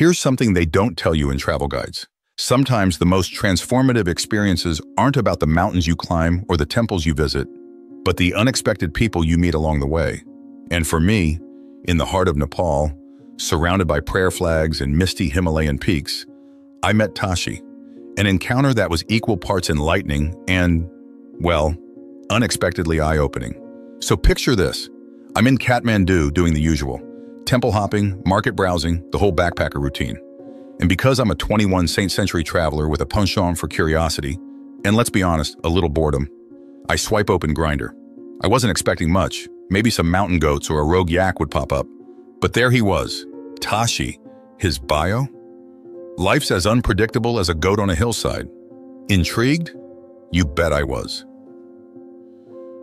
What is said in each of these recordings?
Here's something they don't tell you in travel guides. Sometimes the most transformative experiences aren't about the mountains you climb or the temples you visit, but the unexpected people you meet along the way. And for me, in the heart of Nepal, surrounded by prayer flags and misty Himalayan peaks, I met Tashi, an encounter that was equal parts enlightening and, well, unexpectedly eye-opening. So picture this. I'm in Kathmandu doing the usual. Temple hopping, market browsing, the whole backpacker routine. And because I'm a 21 St. Century traveler with a penchant for curiosity, and let's be honest, a little boredom, I swipe open Grindr. I wasn't expecting much. Maybe some mountain goats or a rogue yak would pop up. But there he was, Tashi, his bio? Life's as unpredictable as a goat on a hillside. Intrigued? You bet I was.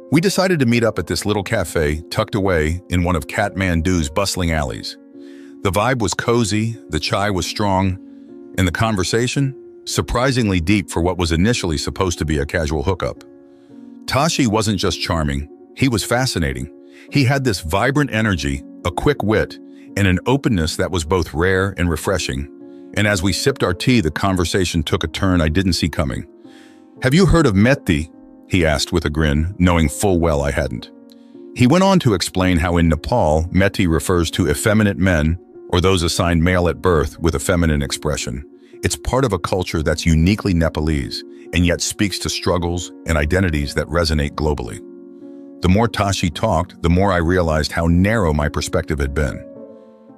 We decided to meet up at this little cafe tucked away in one of Kathmandu's bustling alleys. The vibe was cozy, the chai was strong, and the conversation, surprisingly deep for what was initially supposed to be a casual hookup. Tashi wasn't just charming, he was fascinating. He had this vibrant energy, a quick wit, and an openness that was both rare and refreshing. And as we sipped our tea, the conversation took a turn I didn't see coming. Have you heard of Meti? He asked with a grin, knowing full well I hadn't. He went on to explain how in Nepal, Meti refers to effeminate men, or those assigned male at birth with a feminine expression. It's part of a culture that's uniquely Nepalese, and yet speaks to struggles and identities that resonate globally. The more Tashi talked, the more I realized how narrow my perspective had been.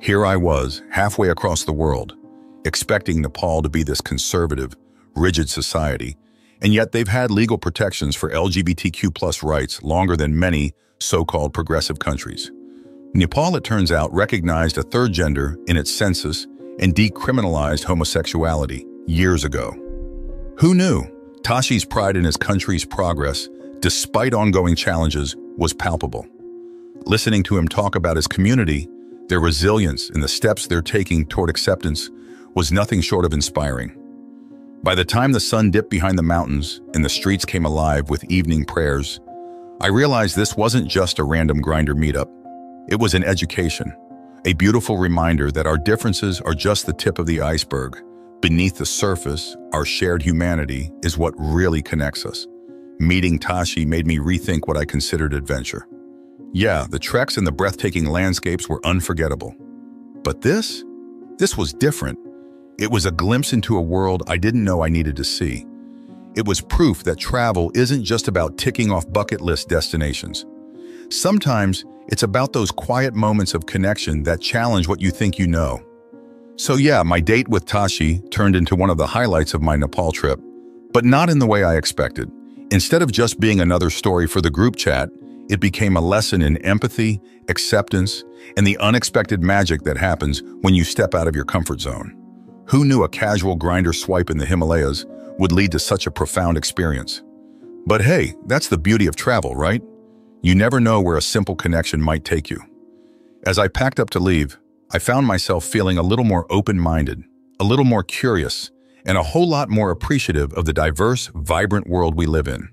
Here I was, halfway across the world, expecting Nepal to be this conservative, rigid society, and yet they've had legal protections for LGBTQ plus rights longer than many so-called progressive countries. Nepal, it turns out, recognized a third gender in its census and decriminalized homosexuality years ago. Who knew? Tashi's pride in his country's progress, despite ongoing challenges, was palpable. Listening to him talk about his community, their resilience, and the steps they're taking toward acceptance was nothing short of inspiring. By the time the sun dipped behind the mountains and the streets came alive with evening prayers, I realized this wasn't just a random Grindr meetup. It was an education, a beautiful reminder that our differences are just the tip of the iceberg. Beneath the surface, our shared humanity is what really connects us. Meeting Tashi made me rethink what I considered adventure. Yeah, the treks and the breathtaking landscapes were unforgettable. But this? This was different. It was a glimpse into a world I didn't know I needed to see. It was proof that travel isn't just about ticking off bucket list destinations. Sometimes it's about those quiet moments of connection that challenge what you think you know. So yeah, my date with Tashi turned into one of the highlights of my Nepal trip, but not in the way I expected. Instead of just being another story for the group chat, it became a lesson in empathy, acceptance, and the unexpected magic that happens when you step out of your comfort zone. Who knew a casual Grindr swipe in the Himalayas would lead to such a profound experience? But hey, that's the beauty of travel, right? You never know where a simple connection might take you. As I packed up to leave, I found myself feeling a little more open-minded, a little more curious, and a whole lot more appreciative of the diverse, vibrant world we live in.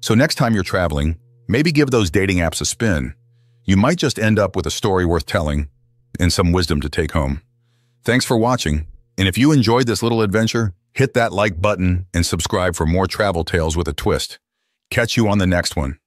So next time you're traveling, maybe give those dating apps a spin. You might just end up with a story worth telling and some wisdom to take home. Thanks for watching. And if you enjoyed this little adventure, hit that like button and subscribe for more travel tales with a twist. Catch you on the next one.